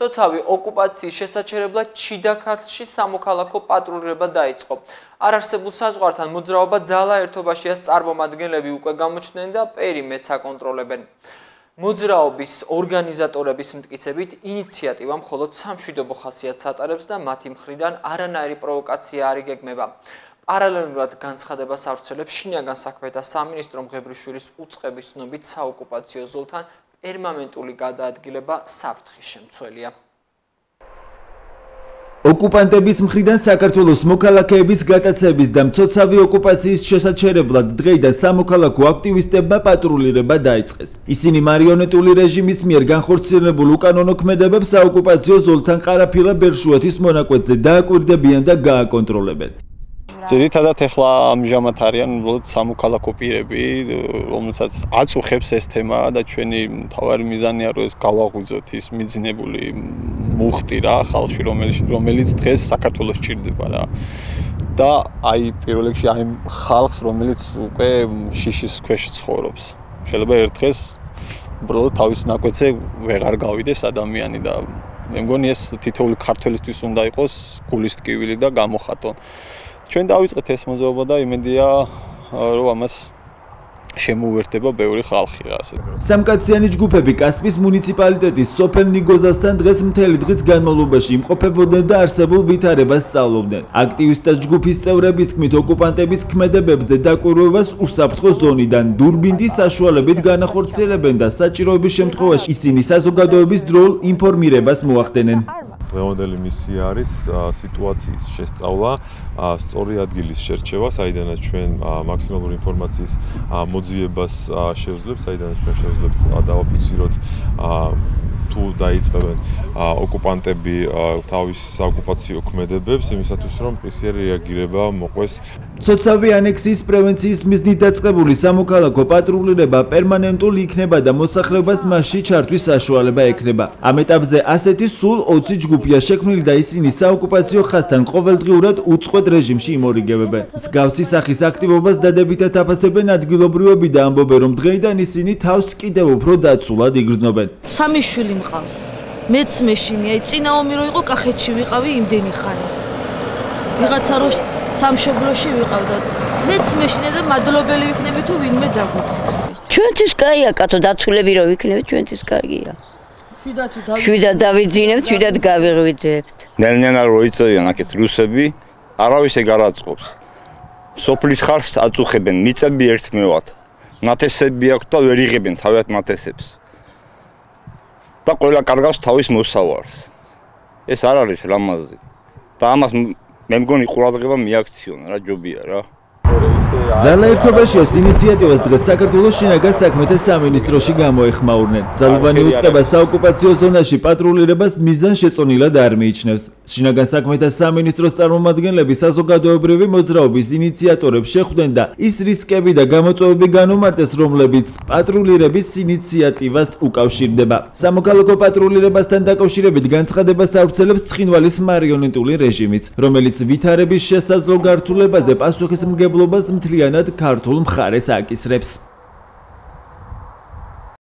ცოცავი ოკუპაციის შესაჩერებლად ჩიდაქართლში სამოქალაქო პატრულირება დაიწყო. არარსებულ საზღვართან მოძრაობა ძალა ერთობაშია წარმომადგენლები უკვე გამოჩნდნენ და პერიმეტს აკონტროლებენ. მოძრაობის ორგანიზატორების მტკიცებით, ინიციატივა მხოლოდ სამშვიდობო ხასიათს ატარებს და მათი მხრიდან არანაირი პროვოკაცია არ იგეგმება. პარალელურად განცხადებას ავრცელებს შინაგან საქმეთა სამინისტრო მღებრიშვილის უწყების ცნობით საოკუპაციო ზოლთან პერმანენტული გადაადგილება საფრთხის შემცველია. ოკუპანტების მხრიდან საქართველოს მოქალაქეების გატაცების და მცოცავი ოკუპაციის შესაჩერებლად დღეიდან სამოქალაქო აქტივისტებმა პატრულირება დაიწყეს. ისინი მარიონეტული რეჟიმის მიერ განხორციელებულ უკანონო ქმედებებს საოკუპაციო ზოლთან ყარაფილა ბერშუეთის მონაკვეთზე დააკვირდებიან და გააკონტროლებენ. ძირითადად ეხლა ამჟამად არიან უბრალოდ სამოქალაქო პირები, რომელთაც აწუხებს ეს თემა და ჩვენი თავარი მიზანია რომ ეს გავაღვიძოთ ის მიძინებული მუხტი რა ხალხში რომელიც რომელიც დღეს საქართველოს ჭირდება რა. და აი პირველ რიგში აი ხალხს რომელიც უკვე შიშის ქვეშ ცხოვრობს. შეიძლება ერთ დღეს უბრალოდ თავის ნაკვეთზე ვეღარ გავიდეს ადამიანი და მე მგონი ეს თითოეული ქართველისთვის უნდა იყოს გულის ტკივილი და გამოხატო. ჩვენ დავიწყეთ ეს მოძრაობა და იმედია რომ ამას შემოუერთდება ბევრი ხალხი რა ასე. სამკაციანი ჯგუფები კასპის მუნიციპალიტეტის სოფელ ნიგოზასთან დღეს მთელი დღის განმავლობაში იმყოფებოდნენ და არსებულ ვითარებას სწავლობდნენ. აქტივისტთა ჯგუფის წევრების თქმით, ოკუპანტების ქმედებებზე დაკვირვებას უსაფრთხო ზონიდან დურბინდის საშუალებით განახორციელებენ და საჭიროების შემთხვევაში ისინი საზოგადოების დროულ ინფორმირებას მოახდენენ. დღევანდელი მისია არის სიტუაციის შესწავლა, სწორი ადგილის შერჩევა, საიდანაც ჩვენ მაქსიმალური ინფორმაციის მოძიებას შევძლებთ, საიდანაც ჩვენ შევძლებთ დავაფიქსიროთ თუ დაიწყებენ ოკუპანტები თავის საოკუპაციო ქმედებებს იმისათვის რომ პსიერი რეაგირება მოყვეს სოციალური ანექსიის პრევენციის მიზნით დაწყებული სამოქალაქო პატრულირება პერმანენტული იქნება და მოსახლეობას მასში ჩართვის საშუალება ექნება. ამ ეტაპზე ასეთი სულ 20 ჯგუფია შექმნილი და ისინი საოკუპაციო ხაზთან ყოველდღიურად უწყვეტ რეჟიმში იმორიგებებენ. მსგავსი სახის აქტივობას დადებითად აფასებენ ადგილობრივები და ამბობენ რომ დღეიდან ისინი თავს კიდევ უფრო დაცულად იგრძნობენ. სამი შვილი მყავს. მეც მეშინი, აი წინა ომი რო იყო კახეთში ვიყავი იმდენი ხანი. ვიღაცა რო სამშობლოში ვიყავდა. მეც მეშინე და მადლობელი ვიქნები თუ ვინმე დაგვიცეს. ჩვენთვის კაია, კაცო დაცულები რო ვიქნები, ჩვენთვის კაია. შვიდათ დავიძინებთ. შვიდათ გავიღვიძებთ. ნელ-ნელა რო იწევიან აქეთ რუსები, არავის ეგ არ აწყობს. სოფლის ხარს აწუხებენ, მიწები ერთმევად. ნათესები აქვს და ვერ იღებენ თავად ნათესებს. და ყველა კარგავს თავის მოსავარს. ეს არ არის ლამაზი. და ამას მე მგონი ყურადღება მიაქციონ რა ჯობია რა. ზალაერთობაში ეს ინიციატივას დღეს საქართველოს შინაგან საქმეთა სამინისტროში გამოეხმაურნენ. ძალოვანი უწყება საოკუპაციო ზონაში პატრულირებას მიზან შეწონილად არ მიიჩნევს. შინაგან საქმეთა სამინისტროს წარმომადგენლები საზოგადოებრივი მოძრაობის ინიციატორებს შეხვდნენ და ის რისკები და გამოწვევები განუმარტეს, რომლებიც პატრულირების ინიციატივას უკავშირდება. სამოქალაქო პატრულირებასთან დაკავშირებით განცხადებას ავრცელებს ცხინვალის მარიონეტული რეჟიმიც, რომელიც ვითარების შესაძლო გართულებაზე პასუხისმგებლობას მთლიანად ქართულ მხარეს აკისრებს.